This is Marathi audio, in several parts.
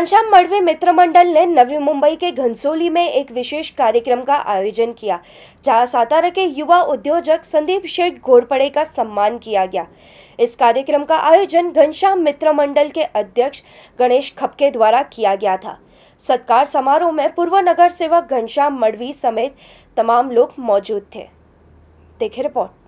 घनश्याम मड़वी मित्र मंडल ने नवी मुंबई के घनसोली में एक विशेष कार्यक्रम का आयोजन किया, जहाँ सातारा के युवा उद्योजक संदीप शेठ घोरपड़े का सम्मान किया गया। इस कार्यक्रम का आयोजन घनश्याम मित्र मंडल के अध्यक्ष गणेश खपके द्वारा किया गया था। सत्कार समारोह में पूर्व नगर सेवक घनश्याम मड़वी समेत तमाम लोग मौजूद थे। देखे रिपोर्ट।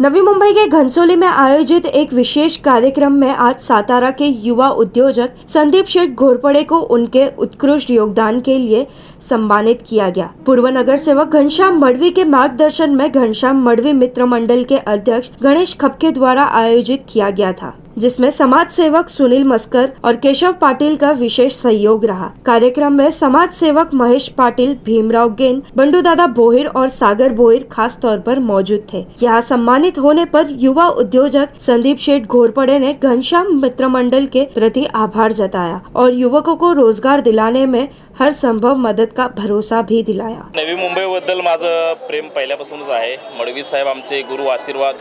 नवी मुंबई के घनसोली में आयोजित एक विशेष कार्यक्रम में आज सातारा के युवा उद्योजक संदीप शेठ घोरपड़े को उनके उत्कृष्ट योगदान के लिए सम्मानित किया गया। पूर्व नगर सेवक घनश्याम मड़वी के मार्गदर्शन में घनश्याम मड़वी मित्र मंडल के अध्यक्ष गणेश खपके द्वारा आयोजित किया गया था। जिसमें समाज सेवक सुनील मस्कर और केशव पाटिल का विशेष सहयोग रहा। कार्यक्रम में समाज सेवक महेश पाटिल, भीमराव गेन, बंडू दादा बोहिर और सागर बोहिर खास तौर पर मौजूद थे। यहाँ सम्मानित होने पर युवा उद्योजक संदीप शेठ घोरपड़े ने घनश्याम मित्र मंडल के प्रति आभार जताया और युवकों को रोज़गार दिलाने में हर संभव मदद का भरोसा भी दिलाया। नवी मुंबईबद्दल माझं प्रेम पहिल्यापासूनच आहे. मडवी साहेब आमचे गुरु आशीर्वाद,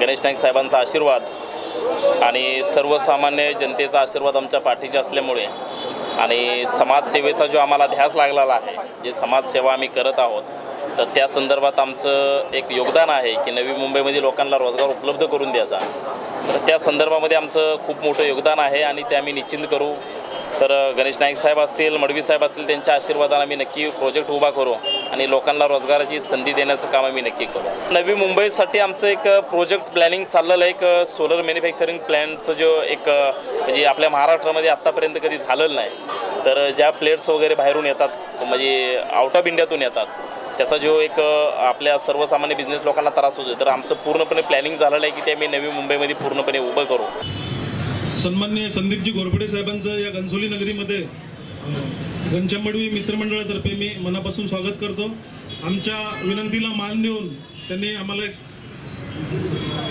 गणेश नाईक साहेबांचा आशीर्वाद आणि सर्वसामान्य जनतेचा आशीर्वाद आमच्या पाठीशी असल्यामुळे आणि समाजसेवेचा जो आम्हाला ध्यास लागलेला आहे जे समाजसेवा आम्ही करत आहोत तर त्या संदर्भात आमचं एक योगदान आहे की नवी मुंबईमध्ये लोकांना रोजगार उपलब्ध करून द्यायचा. तर त्या संदर्भामध्ये आमचं खूप मोठं योगदान आहे आणि ते आम्ही निश्चिंत करू. तर गणेश नाईक साहेब असतील मडवी साहेब असतील त्यांच्या आशीर्वादाने आम्ही नक्की प्रोजेक्ट उभा करू आणि लोकांना रोजगाराची संधी देण्याचं काम आम्ही नक्की करू. नवी मुंबईसाठी आमचं एक प्रोजेक्ट प्लॅनिंग चाललेलं आहे. एक सोलर मॅन्युफॅक्चरिंग प्लॅनचं जो एक म्हणजे आपल्या महाराष्ट्रामध्ये आत्तापर्यंत कधी झालेलं नाही. तर ज्या प्लेट्स वगैरे बाहेरून येतात म्हणजे आउट ऑफ इंडियातून येतात त्याचा जो एक आपल्या सर्वसामान्य बिझनेस लोकांना त्रास होतो तर आमचं पूर्णपणे प्लॅनिंग झालेलं आहे की ते आम्ही नवी मुंबईमध्ये पूर्णपणे उभं करू. सन्मान्य संदीपजी घोरपडे साहेबांचं या घनसोली नगरीमध्ये घनशांबडवी मित्रमंडळातर्फे मी मनापासून स्वागत करतो. आमच्या विनंतीला मान देऊन त्यांनी आम्हाला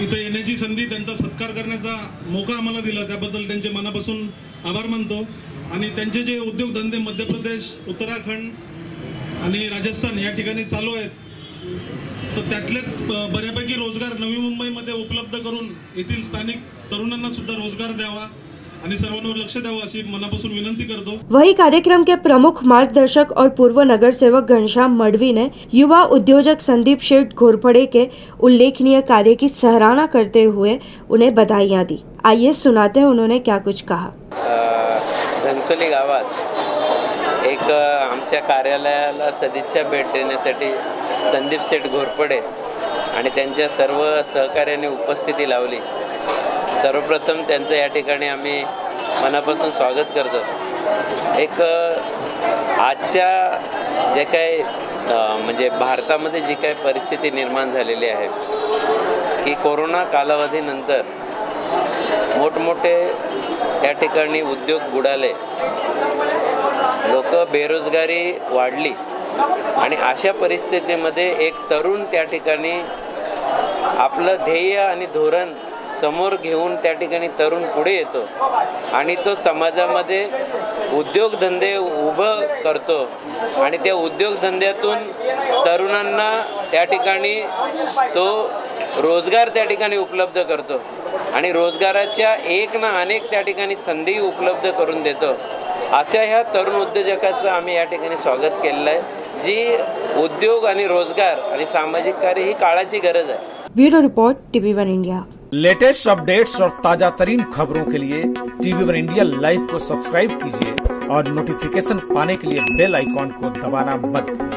इथं येण्याची संधी त्यांचा सत्कार करण्याचा मोका आम्हाला दिला. त्याबद्दल त्यांचे मनापासून आभार मानतो. आणि त्यांचे जे उद्योगधंदे मध्य प्रदेश उत्तराखंड आणि राजस्थान या ठिकाणी चालू आहेत तर त्यातलेच बऱ्यापैकी रोजगार नवी मुंबईमध्ये उपलब्ध करून येथील स्थानिक तरुणांना सुद्धा रोजगार द्यावा आणि सर्वांवर लक्ष द्यावं अशी मनापासून विनंती करतो. वही कार्यक्रम के प्रमुख मार्गदर्शक और पूर्व नगर सेवक घनश्याम मडवी ने युवा उद्योजक संदीप शेठ घोरपड़े के उल्लेखनीय कार्य की सराहना करते हुए उन्हें बधाइयाँ दी। आइए सुनाते हैं उन्होंने क्या कुछ कहा। गावात एक आमच्या कार्यालयाला सदिच्छा भेट देण्यासाठी संदीप शेठ घोरपडे आणि त्यांच्या सर्व सहकार्याने उपस्थिती लावली. सर्वप्रथम त्यांचं या ठिकाणी आम्ही मनापासून स्वागत करतो. एक आजच्या जे काय म्हणजे भारतामध्ये जी काही परिस्थिती निर्माण झालेली आहे की कोरोना कालावधीनंतर मोठमोठे त्या ठिकाणी उद्योग बुडाले. लोक बेरोजगारी वाढली. आणि अशा परिस्थितीमध्ये एक तरुण त्या ठिकाणी आपलं ध्येय आणि धोरण समोर घेऊन त्या ठिकाणी तरुण पुढे येतो. आणि तो समाजामध्ये उद्योगधंदे उभं करतो. आणि त्या उद्योगधंद्यातून तरुणांना त्या ठिकाणी तो रोजगार त्या ठिकाणी उपलब्ध करतो. आणि रोजगाराच्या एक ना अनेक त्या ठिकाणी संधी उपलब्ध करून देतो. अशा ह्या तरुण उद्योजकाचं आम्ही या ठिकाणी स्वागत केलेलं आहे. जी उद्योग आणि रोजगार आणि सामाजिक कार्य ही काळाची गरज आहे. Bureau report TV one India. Latest updates और ताजा तरीन खबरों के लिए टीवी वन इंडिया लाइव को सब्सक्राइब कीजिए और नोटिफिकेशन पाने के लिए बेल आइकॉन को दबाना मत भूलिए।